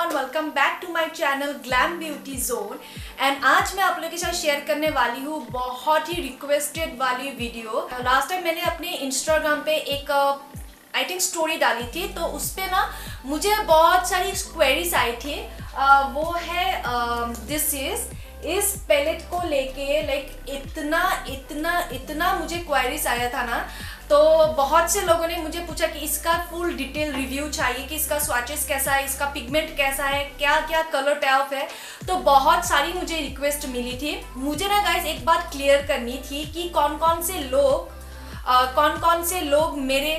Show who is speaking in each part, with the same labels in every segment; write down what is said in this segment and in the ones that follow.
Speaker 1: Everyone welcome back to my channel glam beauty zone and आज मैं आप लोगों के साथ शेयर करने वाली हूँ बहुत ही रिक्वेस्टेड वाली वीडियो लास्ट टाइम मैंने अपने इंस्टाग्राम पे एक आई थिंक स्टोरी डाली थी तो उस पर ना मुझे बहुत सारी क्वेरीज आई थी। Uh, वो है दिस इज़ इस पैलेट को लेके लाइक इतना इतना इतना मुझे क्वेरीज आया था ना। तो बहुत से लोगों ने मुझे पूछा कि इसका फुल डिटेल रिव्यू चाहिए कि इसका स्वाचेस कैसा है इसका पिगमेंट कैसा है क्या क्या कलर टैप है। तो बहुत सारी मुझे रिक्वेस्ट मिली थी। मुझे ना गाइज़ एक बात क्लियर करनी थी कि कौन कौन से लोग Uh, कौन कौन से लोग मेरे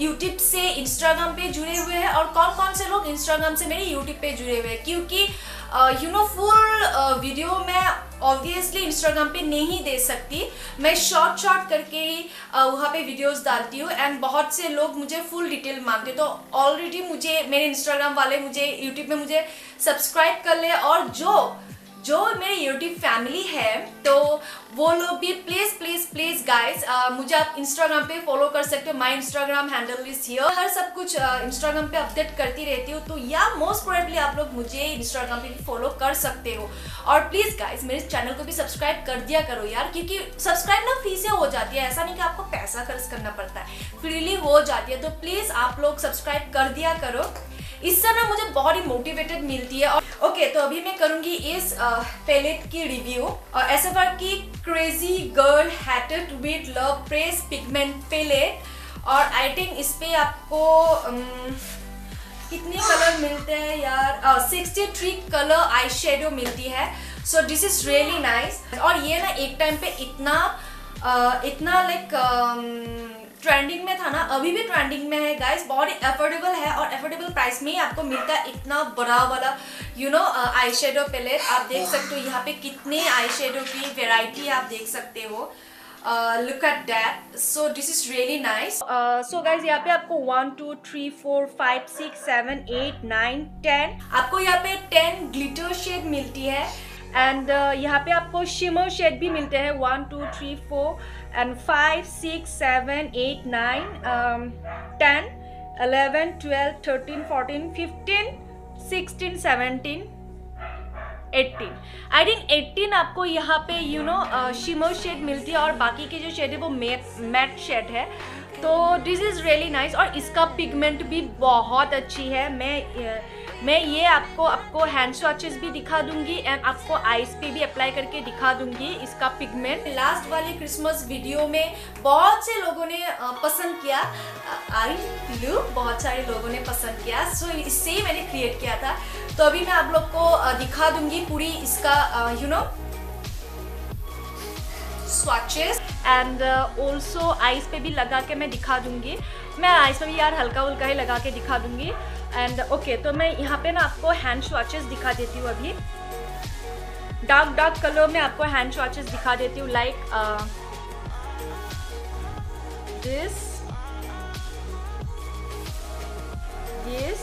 Speaker 1: यूट्यूब से इंस्टाग्राम पे जुड़े हुए हैं और कौन कौन से लोग इंस्टाग्राम से मेरे यूट्यूब पे जुड़े हुए हैं। क्योंकि यू नो फुल वीडियो मैं ऑब्वियसली इंस्टाग्राम पे नहीं दे सकती। मैं शॉर्ट शॉर्ट करके ही uh, वहाँ पे वीडियोस डालती हूँ एंड बहुत से लोग मुझे फुल डिटेल मांगते तो ऑलरेडी मुझे मेरे इंस्टाग्राम वाले मुझे यूट्यूब में मुझे सब्सक्राइब कर ले और जो जो मेरे यूट्यूब फैमिली है तो वो लोग भी प्लीज़ प्लीज़ प्लीज़ गाइस मुझे आप इंस्टाग्राम पे फॉलो कर सकते हो। My Instagram handle is here हर सब कुछ इंस्टाग्राम uh, पे अपडेट करती रहती हूँ तो या मोस्ट प्रोबेबली आप लोग मुझे इंस्टाग्राम पे भी फॉलो कर सकते हो। और प्लीज़ गाइस मेरे चैनल को भी सब्सक्राइब कर दिया करो यार क्योंकि सब्सक्राइब ना फ्री से हो जाती है। ऐसा नहीं कि आपको पैसा खर्च करना पड़ता है फ्रीली हो जाती है। तो प्लीज़ आप लोग सब्सक्राइब कर दिया करो। इससे ना मुझे बहुत ही मोटिवेटेड मिलती है और ओके तो अभी मैं करूँगी इस पैलेट की रिव्यू और ऐसा बार की crazy girl hated with love press pigment palette और आई थिंक इस पे आपको um, कितने कलर मिलते हैं यार? Sixty three colour eye shadow मिलती है। So this is really nice और ये ना एक टाइम पे इतना uh, इतना लाइक ट्रेंडिंग में था ना, अभी भी ट्रेंडिंग में है गाइस बहुत ही अफोर्डेबल है और अफोर्डेबल प्राइस में ही आपको मिलता है इतना बड़ा वाला you know eye shadow palette आप देख सकते हो यहाँ पे कितने आई शेडो की वेराइटी आप देख सकते हो। Look at that so this is really nice so guys यहाँ पे आपको one two three four five six seven eight nine ten आपको यहाँ पे टेन ग्लिटर शेड मिलती है। एंड uh, यहाँ पे आपको शिमर शेड भी मिलते हैं। One two three four and five six seven eight nine ten eleven twelve thirteen fourteen fifteen sixteen seventeen eighteen I think eighteen आपको यहाँ पे यू नो शिमर शेड मिलती है और बाकी के जो शेड है वो मैट मैट शेड है। तो दिस इज़ रियली नाइस और इसका पिगमेंट भी बहुत अच्छी है। मैं uh, मैं ये आपको आपको हैंड स्वॉचेस भी दिखा दूँगी एंड आपको आईज पे भी अप्लाई करके दिखा दूँगी इसका पिगमेंट लास्ट वाले क्रिसमस वीडियो में बहुत से लोगों ने पसंद किया। आई लू बहुत सारे लोगों ने पसंद किया। सो इससे ही मैंने क्रिएट किया था। तो अभी मैं आप लोग को दिखा दूँगी पूरी इसका you know swatches and also eyes पे भी लगा के मैं दिखा दूँगी। मैं आइस पे भी यार हल्का हल्का ही लगा के दिखा दूँगी। एंड ओके okay, तो मैं यहाँ पे ना आपको हैंड स्वॉचेस दिखा देती हूँ अभी। डार्क डार्क कलर में आपको हैंड स्वॉचेस दिखा देती हूँ लाइक दिस दिस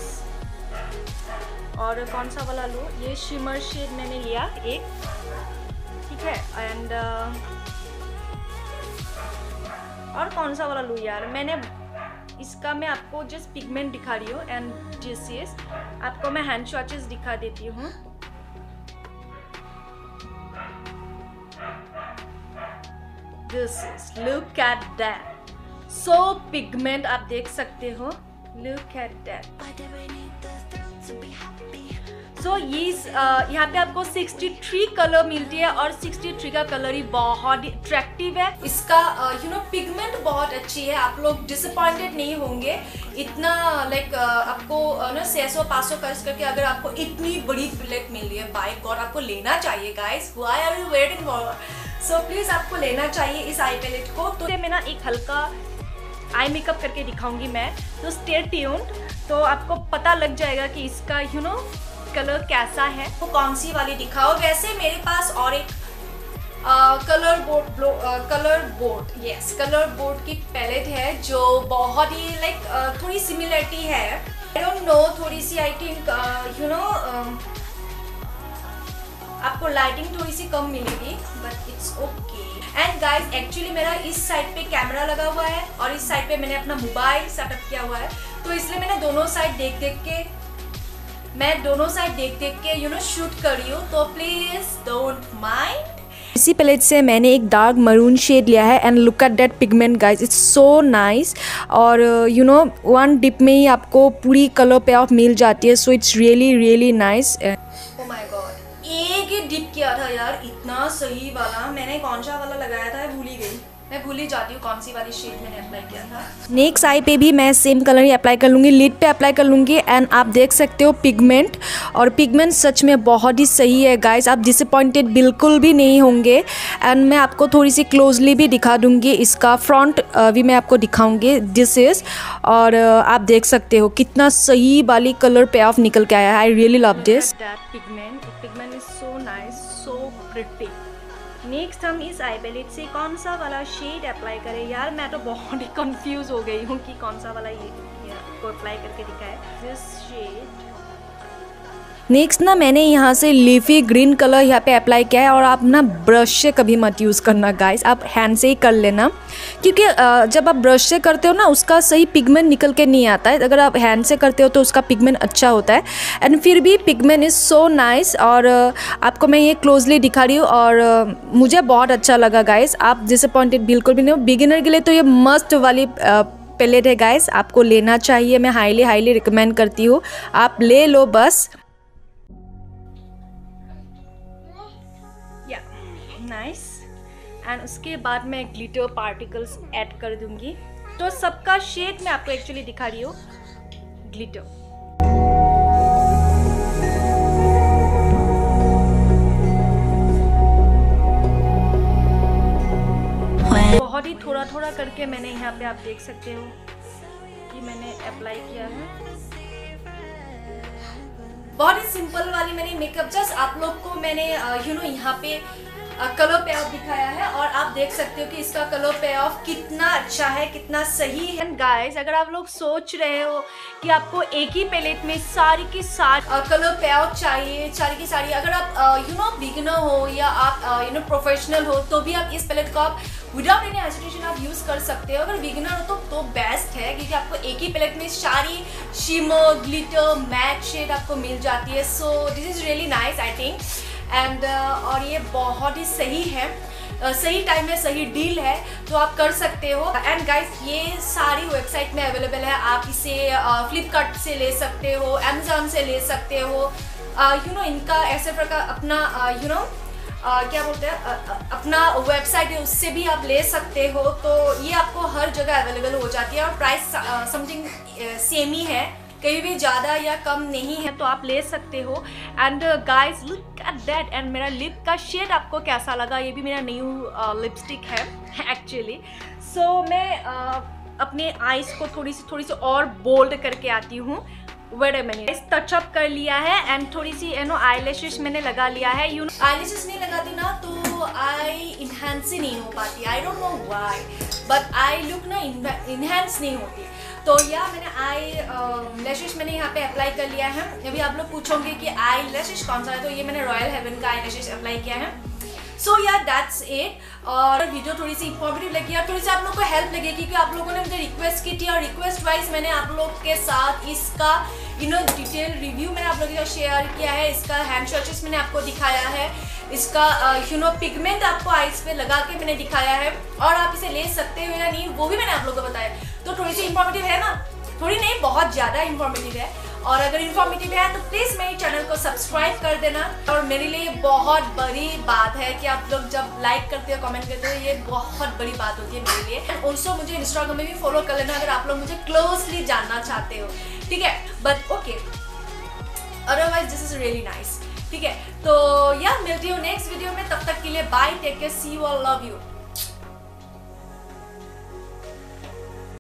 Speaker 1: और कौन सा वाला लो? ये शिमर शेड मैंने लिया एक। ठीक है? एंड uh, और कौन सा वाला लूँ यार? मैंने इसका मैं आपको जस्ट पिगमेंट दिखा रही हूँ एंड आपको मैं हैंड शॉचेस दिखा देती हूँ। This look at that so pigment आप देख सकते हो। लुक एट दैट सो ये uh, यहाँ पे आपको 63 कलर मिलती है और 63 का कलर ही बहुत अट्रैक्टिव है। इसका यू नो पिगमेंट बहुत अच्छी है। आप लोग डिसअपॉइंटेड नहीं होंगे। इतना लाइक like, uh, आपको ना छः सौ पाँच सौ खर्च करके अगर आपको इतनी बड़ी प्लेट मिल रही है बाइक और आपको लेना चाहिए guys why are you waiting for so please आपको लेना चाहिए इस आई पैलेट को। तो मैं ना एक हल्का आई मेकअप करके दिखाऊँगी मैं। तो स्टे ट्यून्ड तो आपको पता लग जाएगा कि इसका you you know know, colour कैसा है? वो कौन सी वाली दिखाओ? वैसे मेरे पास और एक colour board colour board yes colour board की पैलेट है जो बहुत ही लाइक थोड़ी सिमिलरिटी है। आई डोंट नो थोड़ी सी आई थिंक यू नो आपको लाइटिंग थोड़ी सी कम मिलेगी but it's okay and guys actually मेरा इस साइड पे कैमरा लगा हुआ है और इस साइड पे मैंने अपना मोबाइल सेटअप किया हुआ है। तो इसलिए मैंने दोनों साइड देख देख के मैं दोनों साइड देख देख के यू नो शूट कर रही हूँ तो प्लीज़ डोंट माइंड
Speaker 2: इसी पैलेट से मैंने एक डार्क मरून शेड लिया है and look at that pigment guys it's so nice और यू नो वन डिप में ही आपको पूरी कलर पे ऑफ़ मिल जाती है so it's really really nice
Speaker 1: my god एक ही डिप किया था यार इतना सही वाला. मैंने कौन सा वाला लगाया था भूल ही गई. मैं भूल ही जाती हूँ कौन सी वाली शेड मैंने अप्लाई किया था।
Speaker 2: नेक्स्ट आई पे भी मैं सेम कलर ही अप्लाई कर लूँगी लिड पे अप्लाई कर लूँगी एंड आप देख सकते हो पिगमेंट और पिगमेंट सच में बहुत ही सही है गाइस आप डिसअपॉइंटेड बिल्कुल भी नहीं होंगे। एंड मैं आपको थोड़ी सी क्लोजली भी दिखा दूँगी इसका फ्रंट भी मैं आपको दिखाऊँगी। दिस इज़ और आप देख सकते हो कितना सही वाली कलर पे ऑफ़ निकल के आया है। I really love this
Speaker 1: pigment हम इस आई पैलेट से कौन सा वाला शेड अप्लाई करें? यार मैं तो बहुत ही कंफ्यूज हो गई हूँ कि कौन सा वाला ये, अप्लाई करके दिखाए दिस शेड
Speaker 2: नेक्स्ट ना मैंने यहाँ से लीफी ग्रीन कलर यहाँ पे अप्लाई किया है और आप ना ब्रश से कभी मत यूज़ करना गाइस आप हैंड से ही कर लेना। क्योंकि जब आप ब्रश से करते हो ना, उसका सही पिगमेंट निकल के नहीं आता है। अगर आप हैंड से करते हो तो उसका पिगमेंट अच्छा होता है। एंड फिर भी पिगमेंट इज़ सो नाइस और आपको मैं ये क्लोजली दिखा रही हूँ और मुझे बहुत अच्छा लगा गाइस आप डिसअपॉइंटेड बिल्कुल भी नहीं हो। बिगिनर के लिए तो ये मस्ट वाली पैलेट है गाइस आपको लेना चाहिए। मैं हाईली हाईली रिकमेंड करती हूँ। आप ले लो बस।
Speaker 1: एंड उसके बाद मैं ग्लिटर पार्टिकल्स ऐड कर दूँगी। तो सबका शेड मैं आपको एक्चुअली दिखा रही हूँ। ग्लिटर बहुत ही थोड़ा थोड़ा करके मैंने यहाँ पे आप देख सकते हो कि मैंने अप्लाई किया है। बहुत ही सिंपल वाली मैंने मेकअप जस्ट आप लोग को मैंने यू नो यहाँ पे कलर पे ऑफ़ दिखाया है और आप देख सकते हो कि इसका कलर पे ऑफ़ कितना अच्छा है, कितना सही है। गाइस अगर आप लोग सोच रहे हो कि आपको एक ही पैलेट में सारी की सारी कलर पे ऑफ़ चाहिए, सारी की सारी, अगर आप यू नो बिगनर हो या आप यू नो प्रोफेशनल हो तो भी आप इस पैलेट को आप विदाउट एनी हेजिटेशन आप यूज़ कर सकते हो। अगर बिगिनर हो तो तो बेस्ट है, क्योंकि आपको एक ही पैलेट में सारी शिमर ग्लिटर मैट शेड आपको मिल जाती है। So this is really nice I think and uh, और ये बहुत ही सही है। uh, सही टाइम में सही डील है तो आप कर सकते हो। एंड गाइस ये सारी वेबसाइट में अवेलेबल है। आप इसे फ्लिपकार्ट uh, से ले सकते हो अमेजोन से ले सकते हो। यू नो इनका ऐसे प्रकार अपना यू नो क्या बोलते हैं अपना वेबसाइट है उससे भी आप ले सकते हो। तो ये आपको हर जगह अवेलेबल हो जाती है और प्राइस समथिंग सेम ही है। कहीं भी ज़्यादा या कम नहीं है तो आप ले सकते हो। And guys look at that and मेरा लिप का शेड आपको कैसा लगा? ये भी मेरा न्यू लिपस्टिक है एक्चुअली सो so, मैं uh, अपने आइज़ को थोड़ी सी थोड़ी सी और बोल्ड करके आती हूँ। वेट ए मिनट टचअप कर लिया है एंड थोड़ी सी यू नो आई मैंने लगा लिया है। यू नो आई नहीं लगाती ना तो आई इन्हेंस ही नहीं हो पाती। I don't know why but I look ना इन्हेंस नहीं होती। तो या मैंने आई लेशिश मैंने यहाँ पे अप्लाई कर लिया है। अभी आप लोग पूछोगे कि आई लेशिश कौन सा है तो ये मैंने रॉयल हेवन का आई लेशिश अप्लाई किया है। सो या दैट्स इट और वीडियो थोड़ी सी इंफॉर्मेटिव लगी और थोड़ी सी आप लोग को हेल्प लगेगी क्योंकि आप लोगों ने मुझे रिक्वेस्ट की थी और रिक्वेस्ट वाइज मैंने आप लोग के साथ इसका यू नो डिटेल रिव्यू मैंने आप लोगों के साथ शेयर किया है। इसका हैंड शॉचेस मैंने आपको दिखाया है। इसका यू नो पिगमेंट आपको आइस पे लगा के मैंने दिखाया है और आप इसे ले सकते हो या नहीं, वो भी मैंने आप लोगों को बताया तो थोड़ी सी इन्फॉर्मेटिव है ना? थोड़ी नहीं, बहुत ज़्यादा इन्फॉर्मेटिव है। और अगर इन्फॉर्मेटिव है तो प्लीज़ मेरे चैनल को सब्सक्राइब कर देना। और मेरे लिए बहुत बड़ी बात है कि आप लोग जब लाइक करते हो कमेंट करते हो, ये बहुत बड़ी बात होती है मेरे लिए। ऑल्सो मुझे इंस्टाग्राम में भी फॉलो कर लेना अगर आप लोग मुझे क्लोजली जानना चाहते हो। ठीक है? But okay otherwise this is really nice ठीक है? तो या मिलती हूँ नेक्स्ट वीडियो में। तब तक के लिए bye take care see you all love you